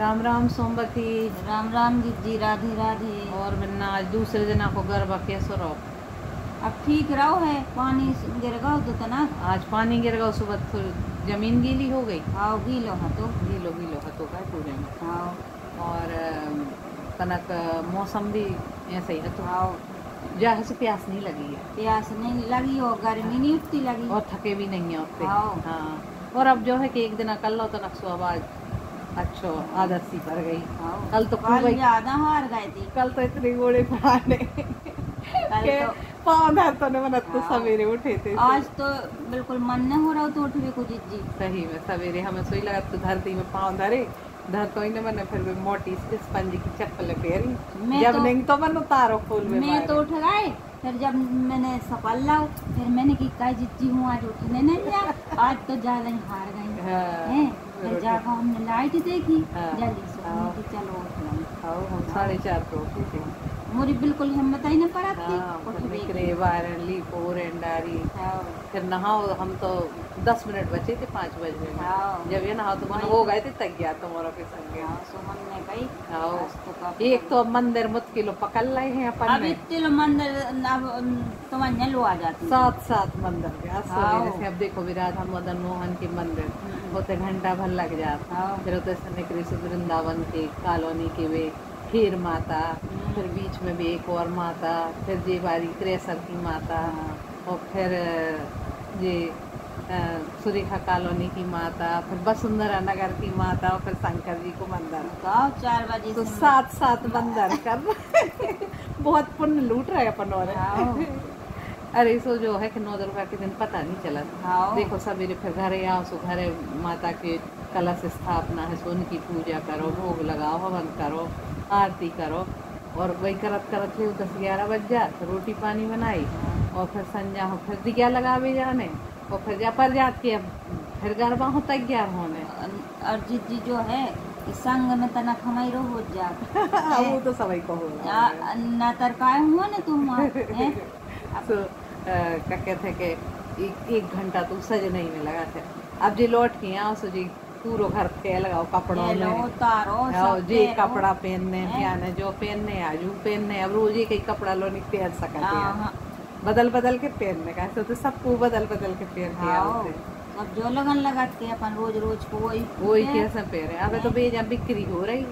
राम राम सोमवती राम राम जी जी राधे राधे। और मन्ना आज दूसरे दिन को गरबा कैसो रहो अब ठीक रहो है पानी गिर गो तो तना आज पानी गिर गया सुबह तो ज़मीन गीली हो गई। आओ गीलो हाँ तो गीलो गीलो हतो का पूरे में। आओ और कनक मौसम भी ऐसे ही हतो आओ जहाँ से प्यास नहीं लगी है। प्यास नहीं लगी हो गर्मी नहीं उठती लगी। और थके भी नहीं है उससे हाँ। हाँ। और अब जो है कि एक दिन कल लो तो नक्सो आवाज़। अच्छो आदत सी पड़ गई। कल तो कल ही- ज़्यादा हार गए थे। कल तो इतने गोड़े पड़ाने तो पाँव तो ने तो हाँ। सवेरे उठे थे आज तो बिल्कुल मन न हो रहा तो उठवे को जिज्जी सही में सवेरे हमें सोई लगा तो धरती में पाँव धरे। धर तो ही न मैंने फिर भी मोटी स्पंज की चप्पल फेरी जब तो- नहीं तो मन उतारो फूल में मैं तो उठ गए फिर जब मैंने सफल लाओ फिर मैंने की कहा जिज्जी हूँ आज उठने नहीं आज तो ज़्यादा हार गई। हाँ, हैं? उठे। जाकर हमने लाइट देखी हाँ, जल्दी से हाँ। चलो हम साढ़े चार उठे थे। मोरी बिल्कुल हिम्मत ही न पड़ा थी। हाँ, फिर निकले बाहर ली पोर डारी हाँ, फिर नहाओ हम तो दस मिनट बचे थे पाँच बजे में हाँ। जब ये नहाओ तो हो गए थे तक गया तुम्हारा फिर संगे। तो एक तो मंदिर मुत किलो पकड़ लाए हैं अपन अब मंदिर अब आ जाती सात सात मंदिर हाँ। सवेरे से अब देखो मदन मोहन के मंदिर हम्म। होते घंटा भर लग जाता हाँ। फिर होते से निकली से वृंदावन के कॉलोनी के वे खीर माता हम्म। फिर बीच में भी एक और माता फिर जे बारी क्रेसर की माता हाँ। और फिर ये अ, सुरेखा कॉलोनी की माता फिर वसुंधरा नगर की माता और फिर शंकर जी को मंदिर तो चार बजे तो से सात सात मंदिर कर। बहुत पुण्य लूट रहे अपन और। हाँ। अरे सो जो है कि नौ दुर्गा के दिन पता नहीं चला। हाँ। देखो सवेरे फिर घरे आओ सो घरे माता के कलश स्थापना है सो उनकी पूजा करो भोग लगाओ हवन करो आरती करो और वही करत करत ले दस ग्यारह बज जा रोटी पानी बनाई और फिर संजा हो फिर दिया लगावे जाने। और फिर जा पर जात अब फिर गरबा हो तैयार होने और जिज्जी जो है संग में तना खमाई रो हो जा। वो तो सभी को हो ना तरकाए हुआ ना तुम हैं? अ, क्या कहते हैं कि एक, एक घंटा तो सज नहीं में लगा थे। अब जी लौट के आओ सो जी पूरो घर फैल लगाओ कपड़ों में। तारो जी कपड़ा पहनने हैं? जो पहनने आजू पहनने। अब रोज ही कई कपड़ा लो नहीं पहन सकते हाँ, हैं। हाँ, बदल बदल के पेड़ लगा तो, तो सबको बदल बदल के पेड़ दिया हाँ। अब जो लगन लगाते हैं अपन रोज रोज को वही वही कैसा पेड़ है। अब तो बेजा बिक्री हो रही।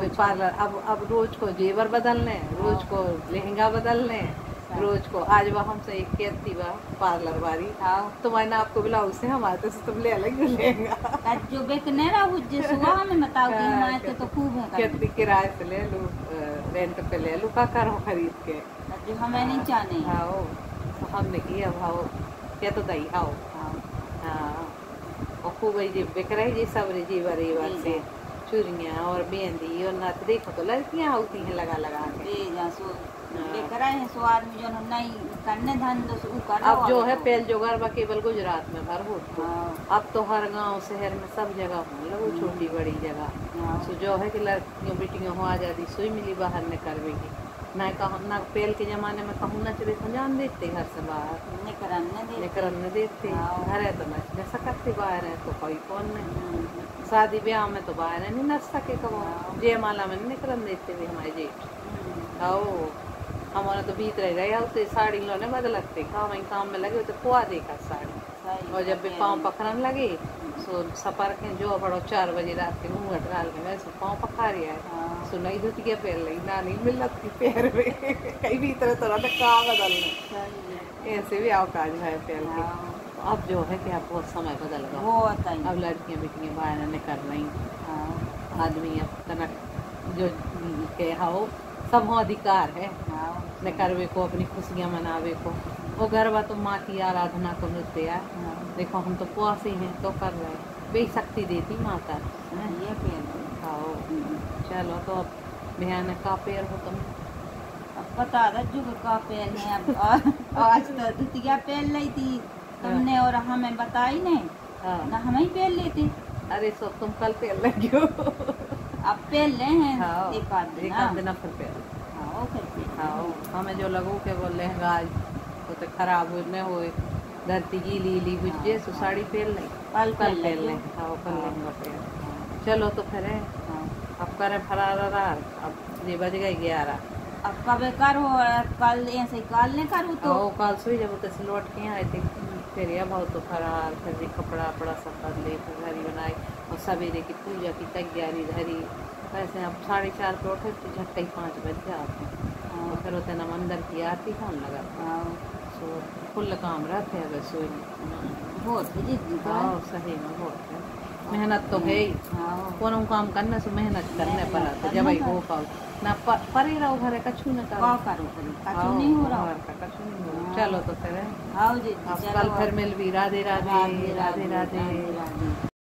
बे पार्लर। अब अब रोज को जेवर बदलने रोज को लहंगा बदलने रोज को। आज वह हमसे एक कहती थी वह पार्लर वाली। आओ तो मैंने आपको ब्लाउज से हम आते से तुम ले अलग लेंगा। जो बेकने रहा बताओ कि हाँ, हमारे तो खूब है। किराए से ले लूँ रेंट पे ले लूँ का करो खरीद के। जो हमें नहीं चाहने हैं। आओ तो हमने किया भाव क्या तो दई आओ। आओ। हाँ और खूब जी बिक रही जी सब रे जीवर रीवर जी, से जी। चूड़ियाँ और मेहंदी और नथ देखो तो लड़कियाँ होती हैं लगा लगा के। लेकर आए हैं जो नहीं करने धन तो कर अब जो है पहल जो गरबा केवल गुजरात में भर होता हाँ। अब तो हर गाँव शहर में सब जगह हो लगो छोटी बड़ी जगह हाँ। सो जो है कि लड़कियों बेटियों हो आज़ादी सुई मिली बाहर न करवेगी ना कहूँ ना पहल के जमाने में कहूँ न चले तो जान देते घर से बाहर। लेकर न देते। हाँ। घर है तो नच न सकते बाहर है तो कोई कौन नहीं। शादी ब्याह में तो बाहर है नहीं नच सके कबो हाँ। जयमाला में नहीं निकलन देते भी हमारे जेठ। हम्म, आओ। हमारा तो बीत रह रहे होते साड़ी लोने बदलते। काम वहीं काम में लगे तो कुआ देखा साड़ी। और जब भी पाँव पकड़न लगे सो सपर के जो बड़ो चार बजे रात के घूंघट डाल के वैसे पाँव पखा रिया है। हाँ, सो नहीं धुतिया पहन ली ना नहीं मिलत की पैर में कई भी तरह तरह का बदलने सही ऐसे भी अवकाश है पहन के अब जो है कि अब बहुत समय बदल गया वो अब लड़कियाँ बेटियाँ बाहर नहीं कर रही आदमी अब तनक जो के हाओ सब हो अधिकार है न करवे को अपनी खुशियाँ मनावे को वो गरबा तो माँ की आराधना को नृत्य देखो हम तो पुआसे हैं तो कर रहे हैं बेशक्ति देती माता। हैं? ये पेन आओ। चलो तो अब भयानक का पेड़ हो तुम अब पता जुग का पेन है। अब आज तो धुतिया पहन ली थी। तुमने और हमें बताई नहीं हाँ। ना हम ही पहन लेते अरे सो तुम कल पेड़ लगी हो। अब पहन ले हैं। हाँ। एक आध दिन एक आध दिन फिर पेड़ हाँ फिर हाँ हमें जो लगो के वो लहंगा तो खराब हो न होए। धरती गीली ली बुझे सो साड़ी पहन ले कर पहन ले लेंगे हाँ कल हाँ। लेंगे पहन चलो तो फिर है। हाँ। अब करें फरार अब ये बज गए ग्यारह। अब कब करो? कल ऐसे कल नहीं करूँ तो? तो कल सुई जब उतने लौट के आए थे। फिर यह बहुत तो फरार। फिर ये कपड़ा वपड़ा सब कर ले फिर घरी बनाई। और सवेरे की पूजा की तैयारी धरी। ऐसे अब साढ़े चार पे उठे तो झट्टे ही पाँच बज जाते हैं। हाँ। और फिर उतना मंदिर की आरती कौन लगा सो फुल काम रहते हैं बस सोई बहुत तो। हाँ सही में बहुत है। मेहनत तो है ही। हाँ। कोनो काम करने से मेहनत करने पर मेहनत जब ही हो पाओ। ना पर, पर ही रहो घरे कछु न करो। करूँ करूँ कछु नहीं हो रहा। घर का कछु नहीं हो। चलो तो फिर आओ जी कल फिर मिल भी राधे राधे राधे राधे।